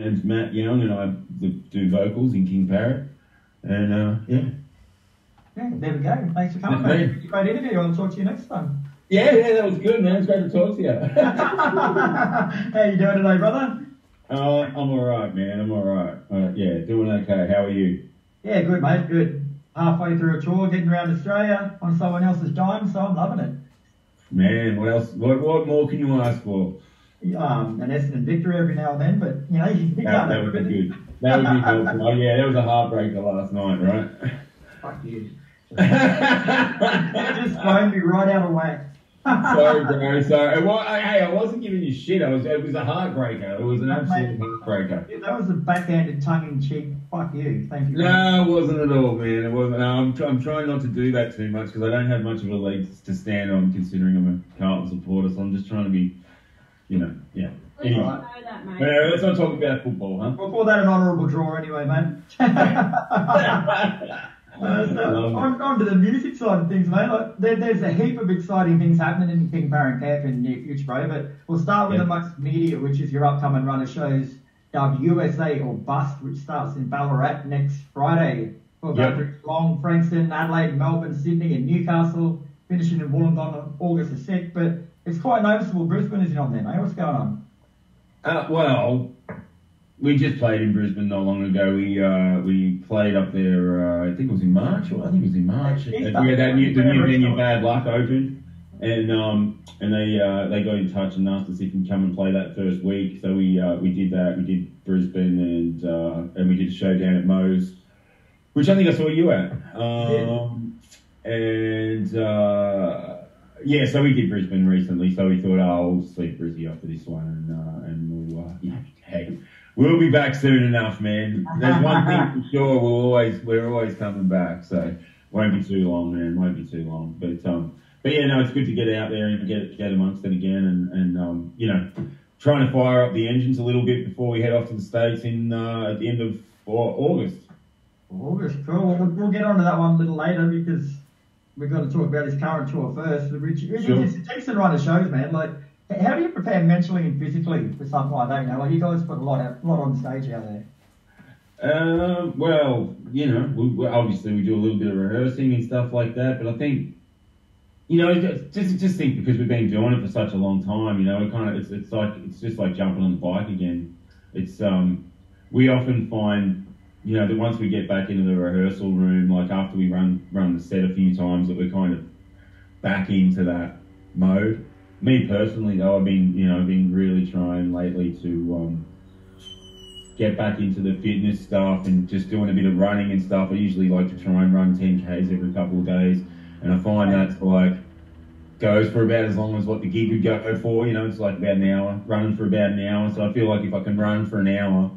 name's Matt Young, and I do vocals in King Parrot. And uh, yeah. Yeah, there we go. Thanks for coming, mate. Great interview. I'll talk to you next time. Yeah, yeah, that was good, man. It's great to talk to you. How you doing today, brother? Uh, I'm all right, man. I'm all right. Uh, yeah, doing okay. How are you? Yeah, good, mate. Good. Halfway through a tour, getting around Australia on someone else's dime, so I'm loving it. Man, what else? What, what more can you ask for? Um, an Essendon victory every now and then, but you know, you that, that would be good. That would be helpful. Oh, yeah, that was a heartbreaker last night, right? Fuck you. just phoned me right out of whack. sorry, bro. Sorry. Well, hey, I wasn't giving you shit. I was. It was a heartbreaker. It was an absolute heartbreaker. That was a backhanded, tongue-in-cheek. Fuck you. Thank you. No, it wasn't at all, man. It wasn't. I'm, I'm trying not to do that too much because I don't have much of a leg to stand on, considering I'm a Carlton supporter. So I'm just trying to be, you know, yeah. Anyway. Right. That, anyway, let's not talk about football, huh? We'll call that an honourable draw anyway, man. Uh, so on, on, to the music side of things, mate. Like, there, there's a heap of exciting things happening in King Parrot Camp in the near future, bro. But we'll start with the most immediate, which is your upcoming run of shows dubbed USA or Bust, which starts in Ballarat next Friday. We'll yep. through Long, Frankston, Adelaide, Melbourne, Sydney, and Newcastle, finishing in Wollongong on August the 6th. But it's quite noticeable Brisbane isn't on there, mate. What's going on? Uh, well, we just played in Brisbane not long ago. We uh, we played up there. Uh, I think it was in March. Or I think it was in March. we had that new, the new venue Bad Luck open, and um, and they uh, they got in touch and asked us if we can come and play that first week. So we uh, we did that. We did Brisbane and uh, and we did a show down at Moe's, which I think I saw you at. Um, yeah. And uh, yeah, so we did Brisbane recently. So we thought, oh, we'll sleep Brizzy after this one, and and we'll yeah, hey We'll be back soon enough, man. There's one thing for sure. We'll always we're always coming back, so won't be too long, man. Won't be too long. But um, but yeah, no, it's good to get out there and get get amongst it again, and and um, you know, trying to fire up the engines a little bit before we head off to the states in uh, at the end of August. August, cool. We'll, we'll get onto that one a little later because we've got to talk about his current tour first. Rich, sure. it's run of shows, man. Like how do you prepare mentally and physically for something like that? You know, like you guys put a lot, out, a lot on stage out there. Um, well, you know, we, we, obviously we do a little bit of rehearsing and stuff like that, but I think, you know, just just think because we've been doing it for such a long time, you know, it kind of it's it's like it's just like jumping on the bike again. It's um, we often find, you know, that once we get back into the rehearsal room, like after we run run the set a few times, that we're kind of back into that mode me personally, though, I've been, you know, I've been really trying lately to um, get back into the fitness stuff and just doing a bit of running and stuff. I usually like to try and run 10Ks every couple of days. And I find that's like, goes for about as long as what the gig would go for. You know, it's like about an hour, running for about an hour. So I feel like if I can run for an hour,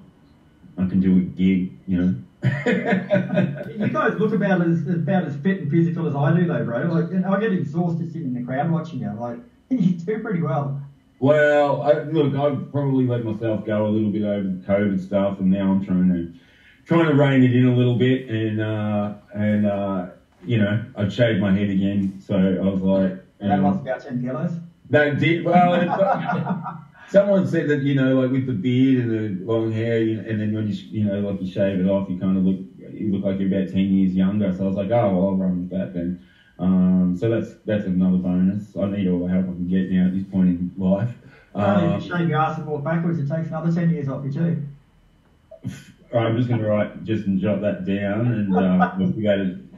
I can do a gig, you know. you guys look about as about as fit and physical as I do, though, bro. Like, I get exhausted sitting in the crowd watching you. Like, you do pretty well. Well, I, look, I've probably let myself go a little bit over the COVID stuff, and now I'm trying to trying to rein it in a little bit, and uh, and uh, you know, I've shaved my head again, so I was like, and that lost about ten kilos. That did well. someone said that you know, like with the beard and the long hair, you know, and then when you you know, like you shave it off, you kind of look you look like you're about ten years younger. So I was like, oh, well, I'll run with that then. Um, so that's that's another bonus. I need all the help I can get now at this point in life. Um, if you shave your ass and walk backwards, it takes another 10 years off you too. I'm just going to write, just and jot that down, and uh, we'll,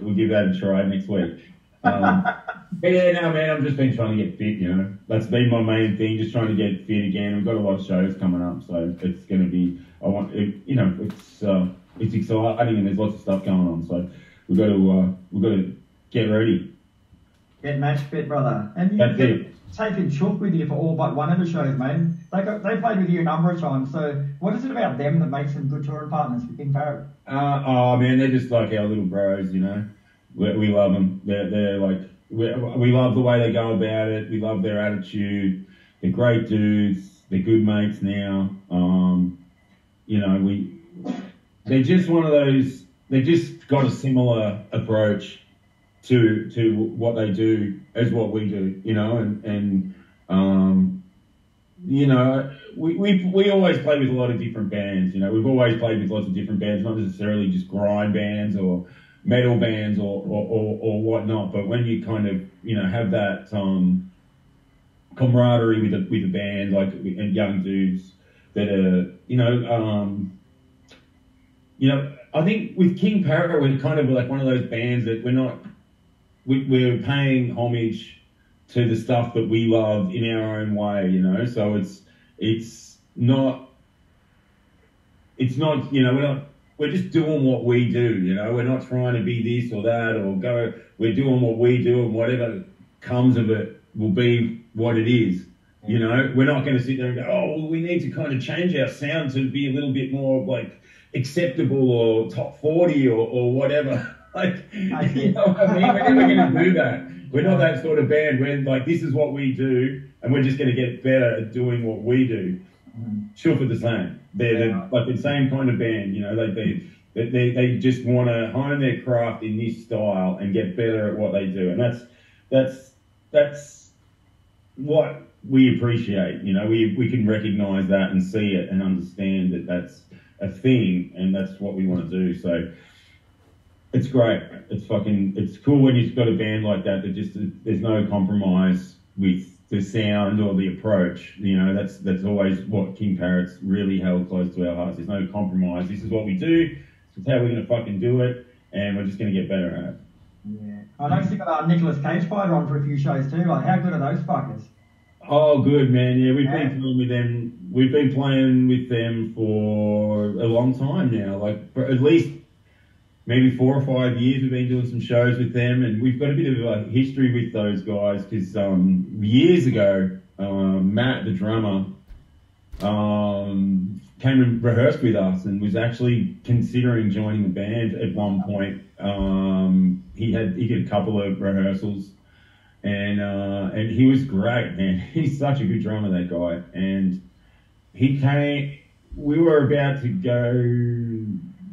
we'll give that a try next week. Um, yeah, no, man, I've just been trying to get fit, you know. That's been my main thing, just trying to get fit again. We've got a lot of shows coming up, so it's going to be, I want, it, you know, it's uh, it's exciting and there's lots of stuff going on. So we've got to, uh, we've got to get ready. Get match fit, brother. And you That's get taken Chook with you for all but one of the shows, man. They got, they played with you a number of times. So what is it about them that makes them good touring partners for King Parrot? Uh, oh man, they're just like our little bros, you know. We, we love them. They're, they're like we, we love the way they go about it. We love their attitude. They're great dudes. They're good mates now. Um, you know, we they're just one of those. They just got a similar approach to to what they do as what we do, you know, and and um, you know, we, we, we always play with a lot of different bands. You know, we've always played with lots of different bands, not necessarily just grind bands or metal bands or, or, or, or whatnot. But when you kind of, you know, have that um, camaraderie with a, with a band, like and young dudes that are, you know, um, you know, I think with King Parrot, we're kind of like one of those bands that we're not, we, we're paying homage to the stuff that we love in our own way, you know. So it's it's not it's not you know we're not we're just doing what we do, you know. We're not trying to be this or that or go. We're doing what we do, and whatever comes of it will be what it is. You know, we're not going to sit there and go, oh, well, we need to kind of change our sound to be a little bit more like acceptable or top 40 or, or whatever. like, you know what I mean? We're never going to do that. We're not that sort of band. We're like, this is what we do, and we're just going to get better at doing what we do. Mm-hmm. for the same. They're, like the same kind of band, you know. Like they, they, they just want to hone their craft in this style and get better at what they do, and that's that's that's what we appreciate. You know, we we can recognise that and see it and understand that that's a thing, and that's what we want to do. So it's great. It's fucking. It's cool when you've got a band like that that just there's no compromise with the sound or the approach. You know, that's that's always what King Parrot's really held close to our hearts. There's no compromise. This is what we do. This is how we're gonna fucking do it, and we're just gonna get better at it. Yeah, I noticed you got uh, Nicolas Cage Fighter on for a few shows too. Like, how good are those fuckers? Oh, good man. Yeah, we've yeah. been playing with them. We've been playing with them for a long time now. Like, for at least maybe four or five years we've been doing some shows with them, and we've got a bit of a history with those guys because um, years ago, um, Matt, the drummer, um, came and rehearsed with us and was actually considering joining the band at one point. Um, he had he did a couple of rehearsals, and uh, and he was great, man. He's such a good drummer, that guy, and he came. We were about to go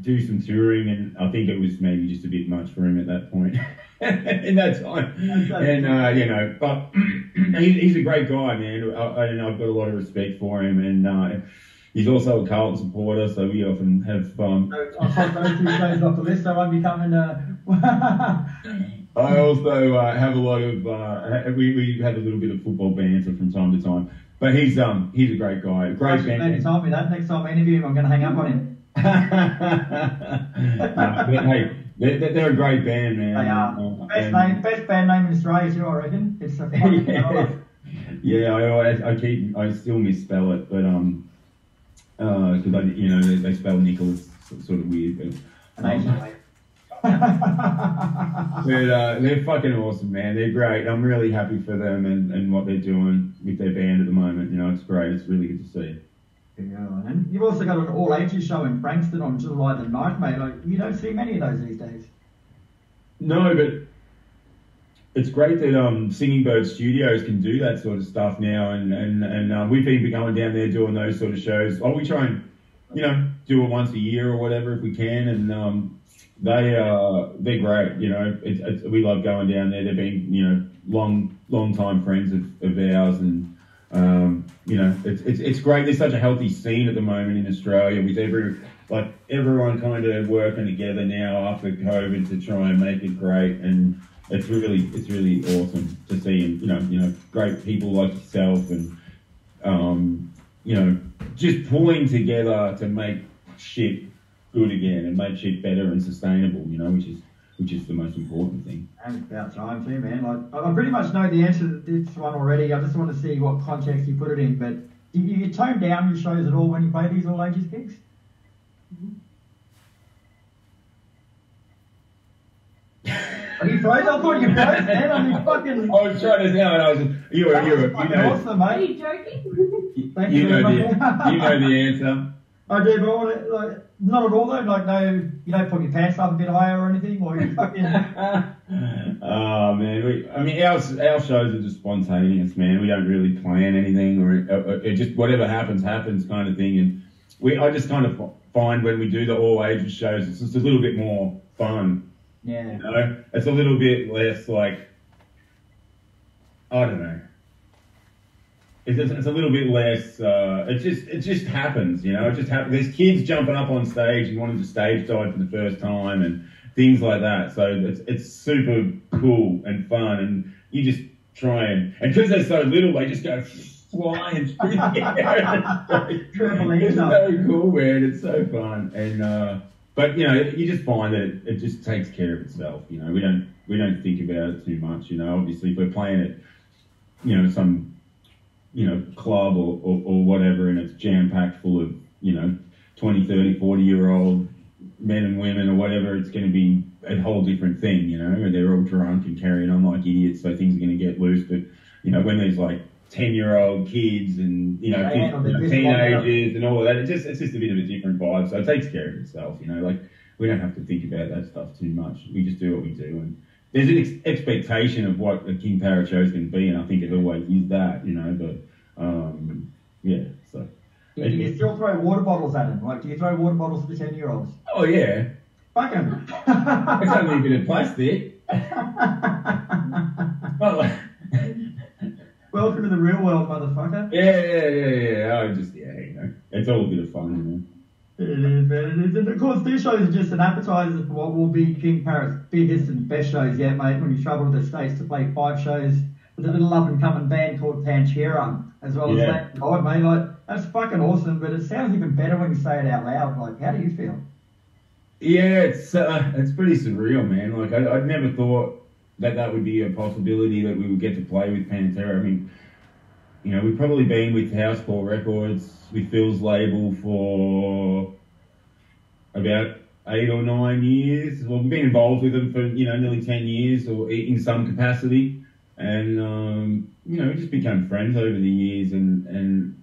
do some touring, and I think it was maybe just a bit much for him at that point in that time. And uh, you know, but he's a great guy, man, I, and I've got a lot of respect for him, and. Uh, he's also a Carlton supporter, so we often have fun. I'll take those two shows off the list. I won't be coming. Uh... I also uh, have a lot of uh, we we had a little bit of football banter from time to time, but he's um he's a great guy, great. Told me that next time I interview him, I'm going to hang up on him no, but hey, they're, they're, a great band, man. They are. Uh, best name, best band name in Australia I reckon. It's a yeah. yeah, I always, I keep, I still misspell it, but um, because uh, I, you know, they, they spell Nicholas sort of weird, but. Um, but uh, they're fucking awesome, man. They're great. I'm really happy for them and, and what they're doing with their band at the moment. You know, it's great. It's really good to see. And you've also got an all ages show in Frankston on July the 9th, mate. Like, you don't see many of those these days. No, but it's great that um, Singing Bird Studios can do that sort of stuff now, and and and uh, we've been going down there doing those sort of shows. Oh, we try and you know do it once a year or whatever if we can, and um, they uh they're great. You know, it's, it's, we love going down there. They've been you know long long time friends of, of ours, and um, you know, it's, it's, it's great. There's such a healthy scene at the moment in Australia with every, like everyone kind of working together now after COVID to try and make it great. And it's really, it's really awesome to see, you know, you know, great people like yourself and, um, you know, just pulling together to make shit good again and make shit better and sustainable, you know, which is, which is the most important thing. And about time too, man. Like I pretty much know the answer to this one already. I just want to see what context you put it in. But do you, you tone down your shows at all when you play these all ages gigs? Are you froze? I thought you froze, man. I mean, fucking. I was trying to sound. I was. You were. You were. You know. Awesome, mate. Are you joking? Thank you, you know the. you know the answer. I do, but I like, not at all though. Like no, you don't put your pants up a bit higher or anything, or you fucking. oh man, we, I mean our our shows are just spontaneous, man. We don't really plan anything, or it, it just whatever happens happens kind of thing. And we, I just kind of find when we do the all ages shows, it's just a little bit more fun. Yeah. You know, it's a little bit less like I don't know it's, it's it's a little bit less. Uh, it just it just happens, you know. It just happens. There's kids jumping up on stage and wanting to stage dive for the first time and things like that. So it's it's super cool and fun, and you just try and and because they're so little, they just go flying through the it's so cool, man. It's so fun, and uh, but you know, you just find that it, it just takes care of itself. You know, we don't we don't think about it too much. You know, obviously, if we're playing it, you know, some you know club or, or, or whatever, and it's jam packed full of you know 20, 30, 40 year old men and women or whatever, it's going to be a whole different thing. You know, and they're all drunk and carrying on like idiots, so things are going to get loose. But you know, when there's like 10 year old kids and you know, kids, you know, teenagers and all of that. It's just it's just a bit of a different vibe. So it takes care of itself, you know. Like we don't have to think about that stuff too much. We just do what we do, and there's an ex- expectation of what a King Parrot show is going to be, and I think it always is that, you know. But um, yeah, so Do you still throw water bottles at them? Like, do you throw water bottles at the 10 year olds? oh yeah, Fuck 'em. it's only a bit of plastic. Like- Welcome to the real world, motherfucker. yeah, yeah, yeah, yeah. I just yeah, you know, it's all a bit of fun, you know. It is, man. It is. And of course, these shows are just an appetizer for what will be King Parrot's biggest and best shows yet, mate. When you travel to the States to play five shows with a little up and coming band called Pantera, as well Yeah. as that. God, mate, like, that's fucking awesome, but it sounds even better when you say it out loud. Like, how do you feel? Yeah, it's uh, it's pretty surreal, man. Like I, I'd never thought that that would be a possibility that we would get to play with Pantera. I mean, you know, we've probably been with Housecore Records with Phil's label for about eight or nine years. Well, we've been involved with them for you know nearly ten years, or in some capacity, and um, you know, we just became friends over the years. And and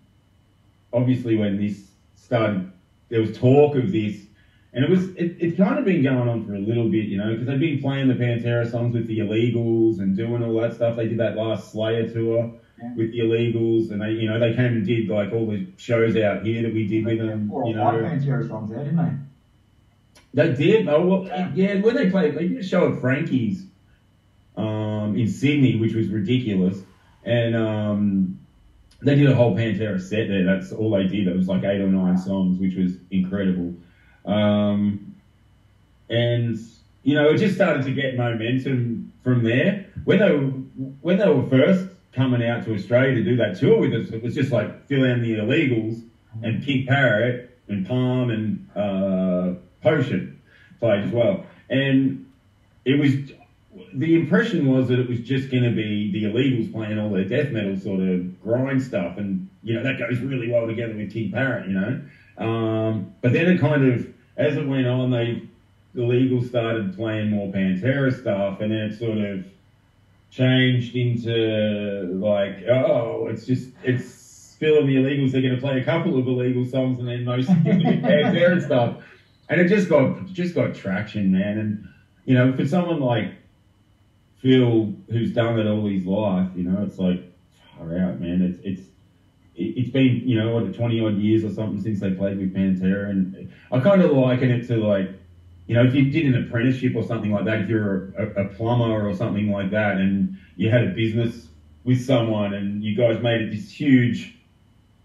obviously, when this started, there was talk of this. And it was it, it's kind of been going on for a little bit, you know, because they've been playing the Pantera songs with the Illegals and doing all that stuff. They did that last Slayer tour Yeah. with the Illegals, and they, you know, they came and did like all the shows out here that we did with them. You or five know, Pantera songs there, didn't they? they did. Oh well, Yeah. yeah. When they played, they did a show at Frankie's um, in Sydney, which was ridiculous, and um, they did a whole Pantera set there. That's all they did. It was like eight or nine songs, which was incredible. Um, and you know, it just started to get momentum from there. When they were when they were first coming out to Australia to do that tour with us, it was just like Phil and the Illegals and King Parrot and Palm and uh, Potion played as well. And it was the impression was that it was just going to be the Illegals playing all their death metal sort of grind stuff, and you know that goes really well together with King Parrot, you know. Um, but then it kind of, as it went on, they the Illegals started playing more Pantera stuff, and then it sort of changed into like, oh, it's just it's Phil and the Illegals. They're going to play a couple of illegal songs, and then most of the Pantera stuff, and it just got just got traction, man. And you know, for someone like Phil, who's done it all his life, you know, it's like far out, man. It's it's it- it's been you know what twenty odd years or something since they played with Pantera, and I kind of liken it to like you know if you did an apprenticeship or something like that, if you're a, a plumber or something like that, and you had a business with someone and you guys made it this huge,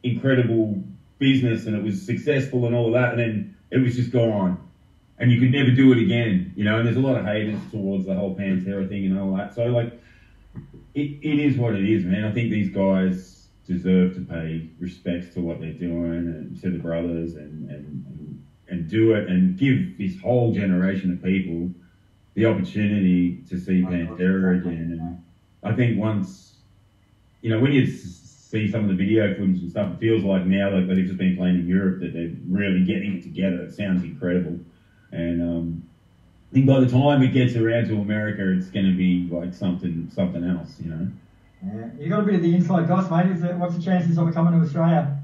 incredible business and it was successful and all that, and then it was just gone and you could never do it again, you know. And there's a lot of haters towards the whole Pantera thing and all that. So like, it, it is what it is, man. I think these guys deserve to pay respects to what they're doing and to the brothers and and and, do it and give this whole generation of people the opportunity to see Pantera again. And I think once, you know, when you see some of the video footage and stuff, it feels like now like they've just been playing in Europe that they're really getting it together. It sounds incredible. And um, I think by the time it gets around to America, it's going to be like something something else, you know. Yeah. You got a bit of the inside goss, mate. Is it, what's the chances of it coming to Australia?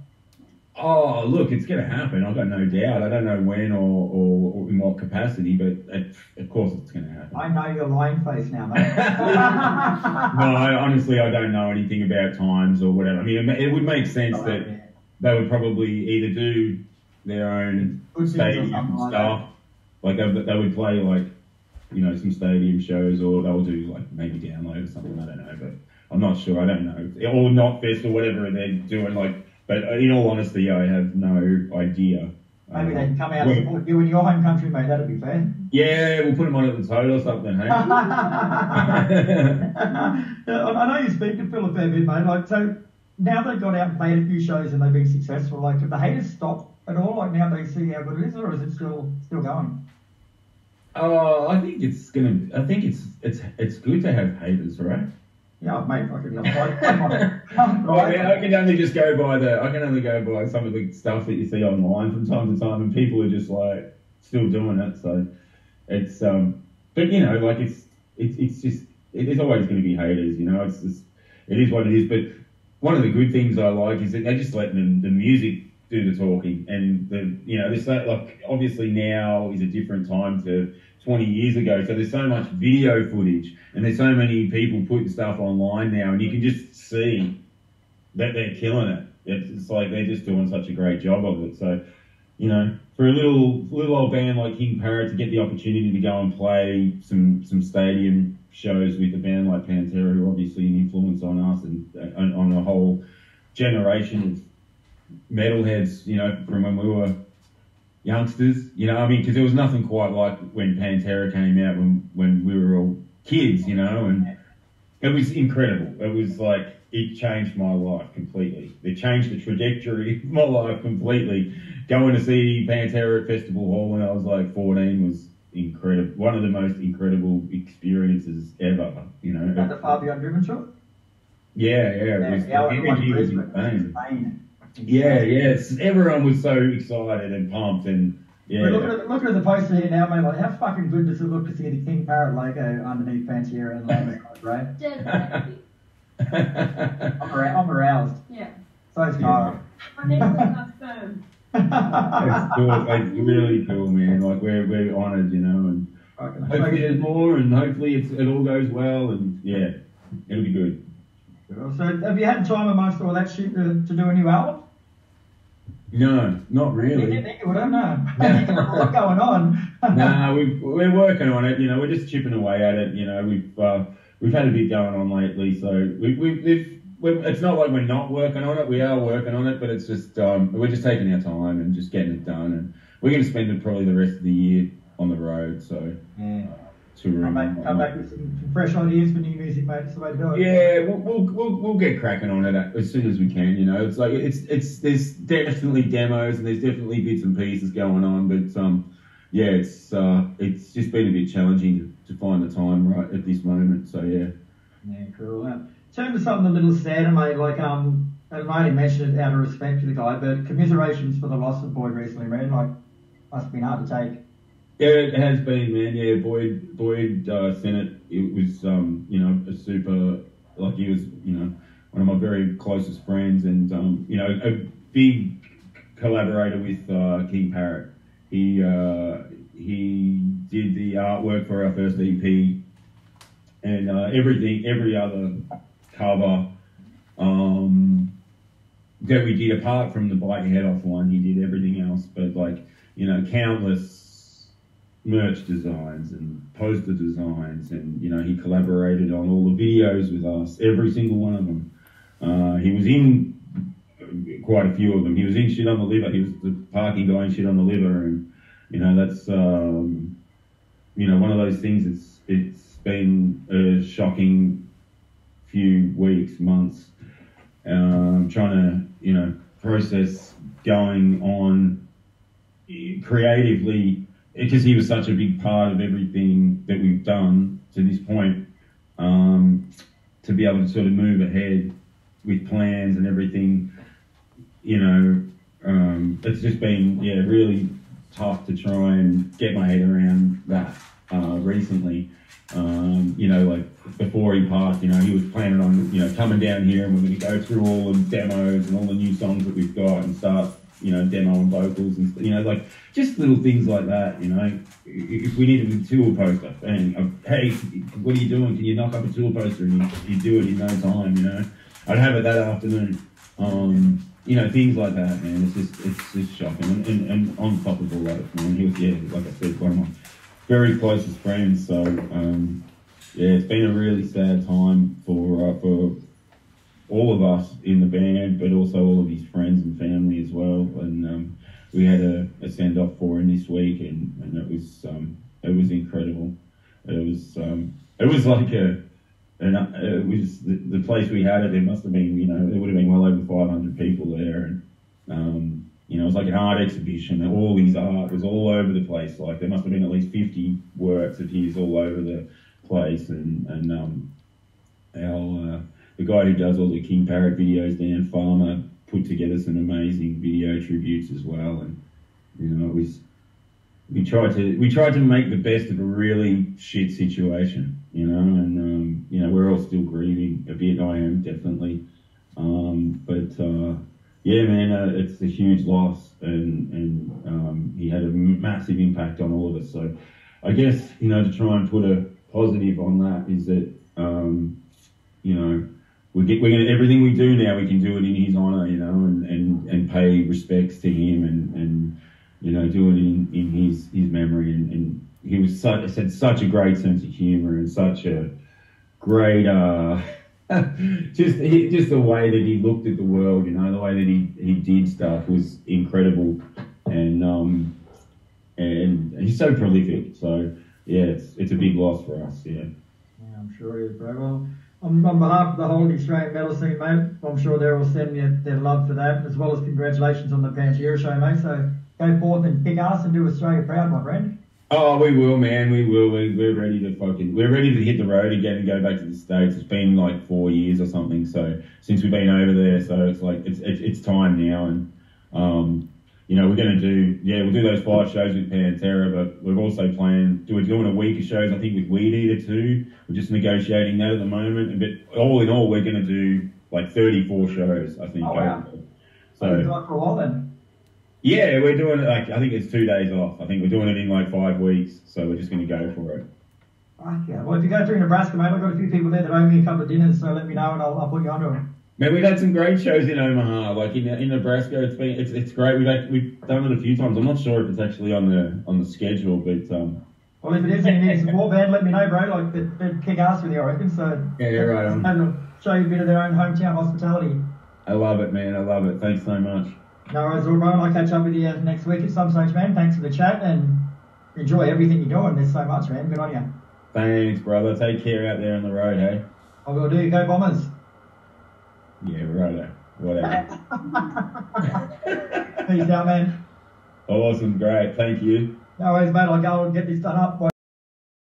Oh, look, it's going to happen. I've got no doubt. I don't know when or, or, or in what capacity, but it, of course it's going to happen. I know your lying face now, mate. no, I, honestly, I don't know anything about times or whatever. I mean, it, it would make sense Oh, that yeah. they would probably either do their own stadium like stuff, like they, they would play like you know some stadium shows, or they'll do like maybe download or something. I don't know, but I'm not sure. I don't know. Or Knotfest or whatever they're doing. Like, but in all honesty, I have no idea. Maybe they Um, can come out and support you in your home country, mate. That'd be fair. Yeah, we'll put them on at the tote or something. Hey. I I know you speak to Phil a fair bit, mate. Like, so now they've got out and played a few shows and they've been successful. Like, have the haters stopped at all? Like, now they see how good it is, or is it still still going? Oh, I think it's gonna. I think it's it's it's good to have haters, right? Yeah, mate. I'm, I'm, Oh, I, mean, I can only just go by the. I can only go by some of the stuff that you see online from time to time, and people are just like still doing it. So it's um, but you know, like it's it's it's just it is always going to be haters. You know, it's just it is what it is. But one of the good things I like is that they're just let the, the music do the talking, and the you know, this like obviously now is a different time to 20 years ago. So there's so much video footage, and there's so many people putting stuff online now, and you can just see that they're killing it. It's, like they're just doing such a great job of it. So, you know, for a little little old band like King Parrot to get the opportunity to go and play some some stadium shows with a band like Pantera, who are obviously an influence on us and, and on a whole generation of metalheads, you know, from when we were youngsters. You know, I mean, because there was nothing quite like when Pantera came out when when we were all kids, you know, and it was incredible. It was like it changed my life completely. It changed the trajectory of my life completely. Going to see Pantera at Festival Hall when I was like 14 was incredible. One of the most incredible experiences ever. You know. At the Far Beyond Driven show? Yeah, yeah. It was, Yeah, the energy was insane. Insane. Yeah, yes. Everyone was so excited and pumped and yeah. But look at, looking at the poster here now, mate. Like, how fucking good does it look to see the King Parrot logo underneath Pantera and the logo, right? Dead happy. I'm, arou- I'm aroused. Yeah. So is Cara. I never was that firm. it's cool. It's really cool, man. Like we're we're honoured, you know, and hopefully there's more, and hopefully it's, it all goes well, and yeah, it'll be good. So, have you had time amongst all that shit to, to do a new album? No, not You really. think you don't know. There's a lot going on. nah, we've, we're working on it. You know, we're just chipping away at it. You know, we've uh, we've had a bit going on lately, so we, we, we've, we've it's not like we're not working on it. We are working on it, but it's just um, we're just taking our time and just getting it done. And we're going to spend probably the rest of the year on the road. So Yeah. Come back, and come back with some, fresh ideas for new music, mate. The way to do it. Yeah, we'll, we'll, we'll, we'll get cracking on it as soon as we can. You know, it's like it's it's there's definitely demos and there's definitely bits and pieces going on, but um, yeah, it's uh, it's just been a bit challenging to, to find the time right at this moment. So yeah, Yeah, cool. In terms of something a little sadder, mate, like, um, I might have mentioned it out of respect to the guy, but commiserations for the loss of Boyd recently, man. Like, must have been hard to take. Yeah, it has been, man. Yeah, Boyd Boyd uh, Sennett, it was um, you know a super like he was you know one of my very closest friends and um, you know a big collaborator with uh, King Parrot. He uh, he did the artwork for our first EP and uh, everything, every other cover um, that we did apart from the bike head off one. He did everything else, but like you know, countless merch designs and poster designs, and you know, he collaborated on all the videos with us, every single one of them. Uh, he was in quite a few of them. He was in shit on the liver. He was the parking guy in shit on the liver, and you know, that's um, you know one of those things. It's it's been a shocking few weeks, months, um, trying to you know process going on creatively because he was such a big part of everything that we've done to this point. Um, to be able to sort of move ahead with plans and everything, you know, um, it's just been yeah really tough to try and get my head around that uh, recently. Um, you know, like before he passed, you know, he was planning on, you know, coming down here and we're going to go through all the demos and all the new songs that we've got and start, you know, demo and vocals and, you know, like just little things like that, you know. If we needed a tour poster, and uh, hey, what are you doing? Can you knock up a tour poster? And you, you do it in no time, you know. I'd have it that afternoon. Um, you know, things like that, man. It's just, it's just shocking. And, and, and on top of all that, man, he was, yeah, like I said, one of my very closest friends. So, um, yeah, it's been a really sad time for uh, for all of us in the band, but also all of his friends and family as well. And um, we had a, a send off for him this week, and, and it was um, it was incredible. It was um, it was like a and it was the, the place we had it. There must have been you know there would have been well over 500 people there, and um, you know it was like an art exhibition. All his art was all over the place. Like there must have been at least 50 works of his all over the place, and and um, our uh, the guy who does all the King Parrot videos, Dan Farmer, put together some amazing video tributes as well, and you know it was we tried to we tried to make the best of a really shit situation, you know, and um, you know we're all still grieving a bit. I am definitely, um, but uh, yeah, man, uh, it's a huge loss, and and um, he had a massive impact on all of us. So I guess you know to try and put a positive on that is that um, you know we get we're gonna everything we do now we can do it in his honor, you know, and and and pay respects to him and and you know, do it in, in his his memory. And, and he was such had such a great sense of humor and such a great uh, just he, just the way that he looked at the world. You know, the way that he he did stuff was incredible, and um and he's so prolific. So yeah, it's it's a big loss for us. Yeah. Yeah, I'm sure it is, bro. Well, on, on behalf of the whole Australian metal scene, mate, I'm sure they're all sending you their love for that, as well as congratulations on the Pantera show, mate. So go forth and kick ass and do Australia proud, my friend. Oh, we will, man. We will. We, we're ready to fucking. We're ready to hit the road again and go back to the states. It's been like four years or something. So since we've been over there, so it's like it's it's, it's time now, and um, you know we're gonna do yeah we'll do those five shows with Pantera, but we're also planning we're doing a week of shows I think with Weedeater too. We're just negotiating that at the moment, but all in all we're gonna do like 34 shows I think. Oh, wow. So. So like for a while then. Yeah, we're doing it like I think it's two days off. I think we're doing it in like five weeks, so we're just going to go for it. Yeah. Well, if you go through Nebraska, mate, I've got a few people there that owe me a couple of dinners, so let me know and I'll, I'll put you onto them. Man, we've had some great shows in Omaha, like in in Nebraska. It's been it's, it's great. We've had, we've done it a few times. I'm not sure if it's actually on the on the schedule, but um, Well, if it is and need a band, let me know, bro. Like, they'd, they'd kick ass with you, I reckon. So, Yeah, you're right on. And show you a bit of their own hometown hospitality. I love it, man. I love it. Thanks so much. No worries, all right. I'll catch up with you next week at some stage, man. Thanks for the chat and enjoy everything you're doing. There's so much, man. Good on you. Thanks, brother. Take care out there on the road, hey. I will do. Go Bombers. Yeah, righto. Whatever. Peace out, man. awesome, great. Thank you. No worries, mate. I'll go and get this done up.